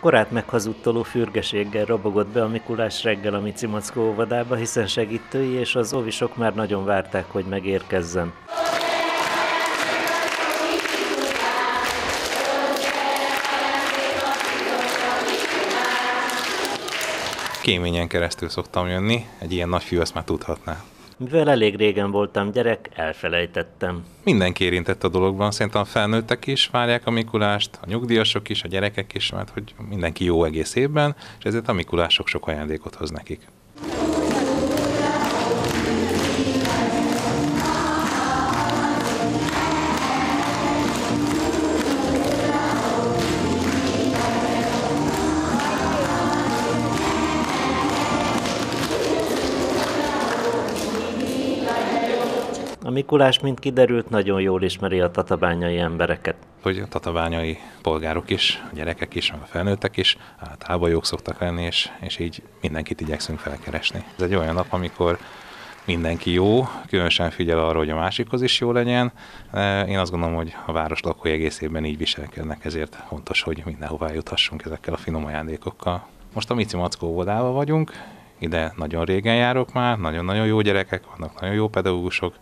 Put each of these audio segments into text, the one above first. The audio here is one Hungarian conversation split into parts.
Korát meghazudtoló fürgeséggel robogott be a Mikulás reggel a Mici Mackó óvodába, hiszen segítői és az ovisok már nagyon várták, hogy megérkezzen. Kéményen keresztül szoktam jönni, egy ilyen nagy fiú ezt már tudhatná. Mivel elég régen voltam gyerek, elfelejtettem. Mindenki érintett a dologban, szerintem a felnőttek is várják a Mikulást, a nyugdíjasok is, a gyerekek is, mert hogy mindenki jó egész évben, és ezért a Mikulások sok ajándékot hoz nekik. Mikulás, mint kiderült, nagyon jól ismeri a tatabányai embereket. Hogy a tatabányai polgárok is, a gyerekek is, a felnőttek is általában jók szoktak lenni, és, és így mindenkit igyekszünk felkeresni. Ez egy olyan nap, amikor mindenki jó, különösen figyel arra, hogy a másikhoz is jó legyen. Én azt gondolom, hogy a város lakói egész évben így viselkednek, ezért fontos, hogy mindenhová juthassunk ezekkel a finom ajándékokkal. Most a Mici Mackó óvodában vagyunk, ide nagyon régen járok már, nagyon-nagyon jó gyerekek vannak, nagyon jó pedagógusok,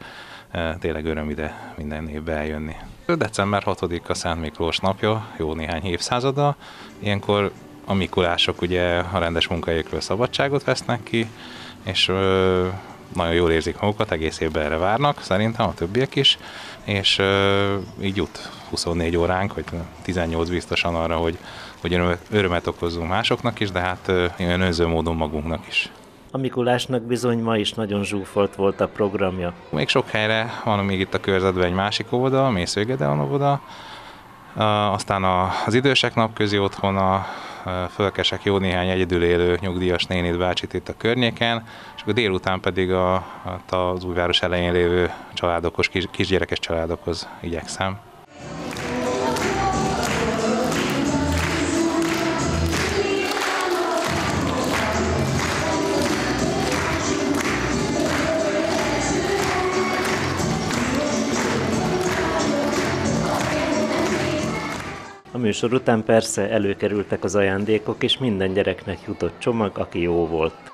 tényleg öröm ide minden évbe eljönni. December 6-a Szent Miklós napja, jó néhány évszázada. Ilyenkor a Mikulások ugye a rendes munkahelyükről szabadságot vesznek ki, és ö, nagyon jól érzik magukat, egész évben erre várnak, szerintem a többiek is, és ö, így jut 24 óránk, vagy 18 biztosan arra, hogy, hogy örömet okozzunk másoknak is, de hát ö, önző módon magunknak is. A Mikulásnak bizony ma is nagyon zsúfolt volt a programja. Még sok helyre van még itt a körzetben egy másik óvoda, a Mészőgedeon óvoda, aztán az idősek napközi otthona, fölkesek jó néhány egyedül élő nyugdíjas nénit bácsit itt a környéken, és akkor délután pedig a, az újváros elején lévő családokhoz, kis, kisgyerekes családokhoz igyekszem. Műsor után persze előkerültek az ajándékok, és minden gyereknek jutott csomag, aki jó volt.